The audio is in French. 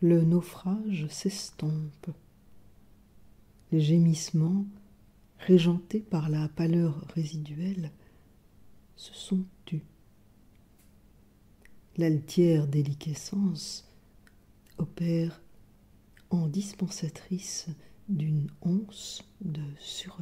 le naufrage s'estompe. Les gémissements, régentés par la pâleur résiduelle, se sont tus. L'altière déliquescence opère en dispensatrice d'une once de survie.